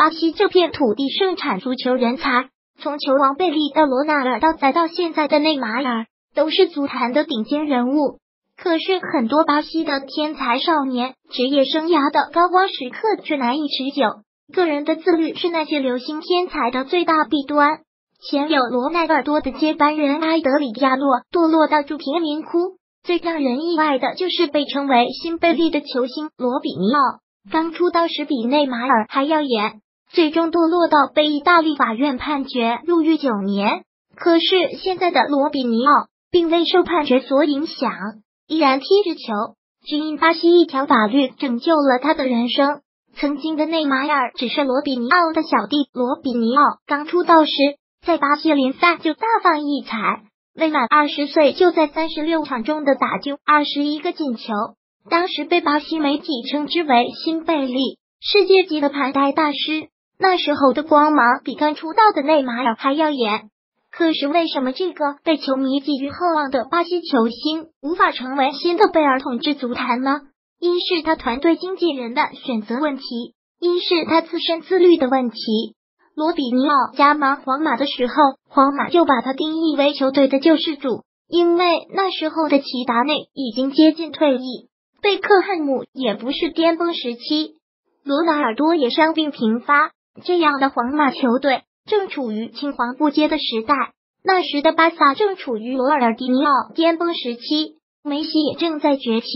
巴西这片土地盛产足球人才，从球王贝利到罗纳尔，到再到现在的内马尔，都是足坛的顶尖人物。可是很多巴西的天才少年，职业生涯的高光时刻却难以持久。个人的自律是那些流星天才的最大弊端。前有罗纳尔多的接班人埃德里亚诺堕落到住贫民窟，最让人意外的就是被称为新贝利的球星罗比尼奥，刚出道时比内马尔还要演，最终堕落到被意大利法院判决入狱九年。可是现在的罗比尼奥并未受判决所影响。依然踢着球，只因巴西一条法律拯救了他的人生。曾经的内马尔只是罗比尼奥的小弟，罗比尼奥刚出道时在巴西联赛就大放异彩，未满二十岁就在三十六场中的打进二十一个进球，当时被巴西媒体称之为新贝利，世界级的盘带大师。那时候的光芒比刚出道的内马尔还耀眼。可是为什么这个被球迷寄予厚望的巴西球星无法成为新的贝尔统治足坛呢？一是他团队经纪人的选择问题，一是他自身自律的问题。罗比尼奥加盟皇马的时候，皇马就把他定义为球队的救世主，因为那时候的齐达内已经接近退役，贝克汉姆也不是巅峰时期，罗纳尔多也伤病频发，这样的皇马球队。正处于青黄不接的时代，那时的巴萨正处于罗尔迪尼奥巅峰时期，梅西也正在崛起。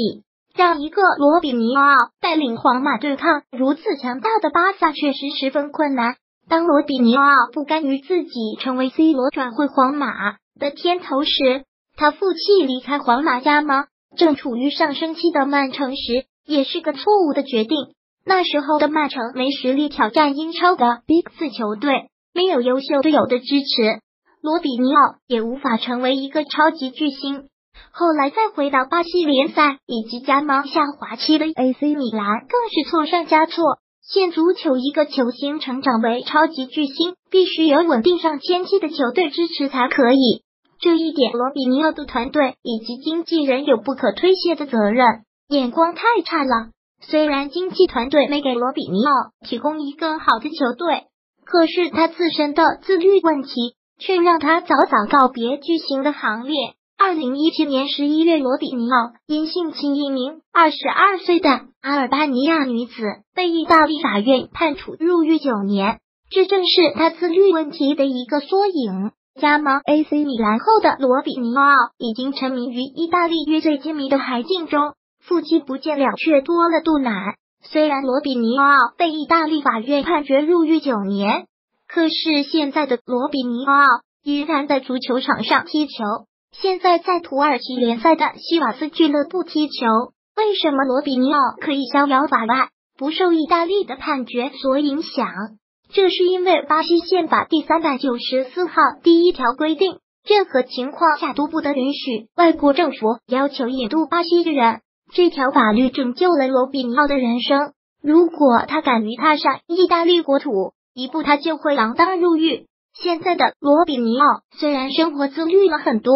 让一个罗比尼奥带领皇马对抗如此强大的巴萨，确实十分困难。当罗比尼奥不甘于自己成为 C 罗转会皇马的天头时，他负气离开皇马加盟正处于上升期的曼城时，也是个错误的决定。那时候的曼城没实力挑战英超的 Big 四球队。没有优秀队友的支持，罗比尼奥也无法成为一个超级巨星。后来再回到巴西联赛，以及加盟下滑期的 AC 米兰，更是错上加错。现足球一个球星成长为超级巨星，必须有稳定上千期的球队支持才可以。这一点，罗比尼奥的团队以及经纪人有不可推卸的责任，眼光太差了。虽然经纪团队没给罗比尼奥提供一个好的球队。可是他自身的自律问题，却让他早早告别巨星的行列。二零一七年十一月，罗比尼奥因性侵一名二十二岁的阿尔巴尼亚女子，被意大利法院判处入狱九年。这正是他自律问题的一个缩影。加盟 AC 米兰后的罗比尼奥，已经沉迷于意大利乐队金迷的海境中，夫妻不见了，却多了肚腩。虽然罗比尼奥被意大利法院判决入狱九年，可是现在的罗比尼奥依然在足球场上踢球。现在在土耳其联赛的西瓦斯俱乐部踢球。为什么罗比尼奥可以逍遥法外，不受意大利的判决所影响？这是因为巴西宪法第三百九十四号第一条规定，任何情况下都不得允许外国政府要求引渡巴西人。这条法律拯救了罗比尼奥的人生。如果他敢于踏上意大利国土一步，他就会锒铛入狱。现在的罗比尼奥虽然生活自律了很多，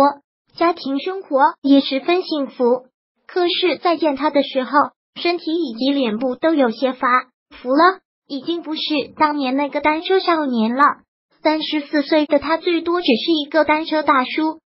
家庭生活也十分幸福，可是再见他的时候，身体以及脸部都有些发福了，已经不是当年那个单车少年了。三十四岁的他，最多只是一个单车大叔。